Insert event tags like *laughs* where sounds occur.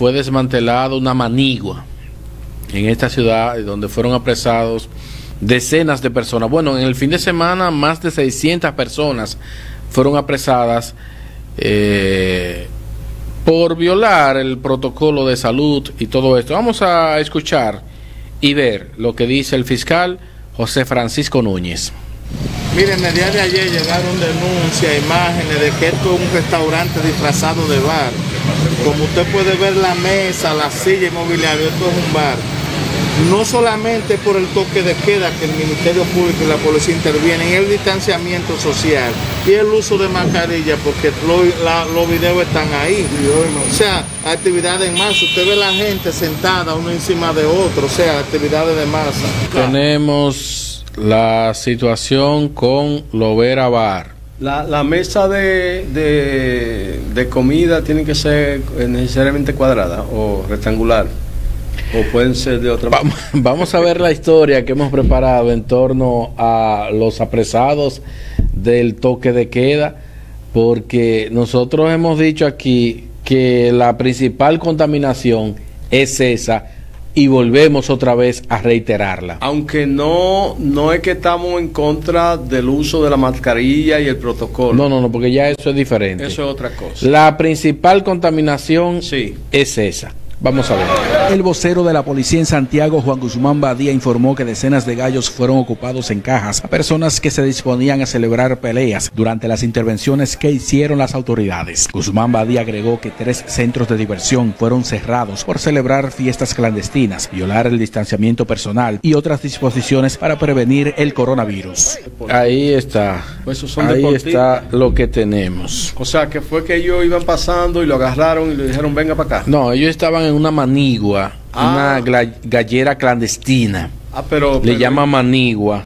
fue desmantelada una manigua en esta ciudad donde fueron apresados decenas de personas. Bueno, en el fin de semana más de 600 personas fueron apresadas eh, por violar el protocolo de salud y todo esto. Vamos a escuchar y ver lo que dice el fiscal José Francisco Núñez. Miren, el día de ayer llegaron denuncias, imágenes de que esto es un restaurante disfrazado de bar. Como usted puede ver la mesa, la silla inmobiliaria, esto es un bar. No solamente por el toque de queda que el Ministerio Público y la policía intervienen, el distanciamiento social y el uso de mascarilla, porque los videos están ahí. O sea, actividades en masa. Usted ve la gente sentada uno encima de otro, o sea, actividades de masa. Tenemos la situación con Lovera Bar. La, la mesa de, de, de comida tiene que ser necesariamente cuadrada o rectangular. O pueden ser de otra vamos, *laughs* vamos a ver la historia que hemos preparado en torno a los apresados del toque de queda, porque nosotros hemos dicho aquí que la principal contaminación es esa y volvemos otra vez a reiterarla. Aunque no, no es que estamos en contra del uso de la mascarilla y el protocolo. No, no, no, porque ya eso es diferente. Eso es otra cosa. La principal contaminación Sí. es esa. Vamos a ver. El vocero de la policía en Santiago, Juan Guzmán Badía, informó que decenas de gallos fueron ocupados en cajas a personas que se disponían a celebrar peleas durante las intervenciones que hicieron las autoridades. Guzmán Badía agregó que tres centros de diversión fueron cerrados por celebrar fiestas clandestinas, violar el distanciamiento personal y otras disposiciones para prevenir el coronavirus. Ahí está. Pues Ahí está lo que tenemos. O sea, que fue que ellos iban pasando y lo agarraron y le dijeron, venga para acá. No, ellos estaban en una manigua, Ah. una gla- gallera clandestina. Ah, pero... Le pero- llaman manigua.